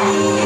Bye.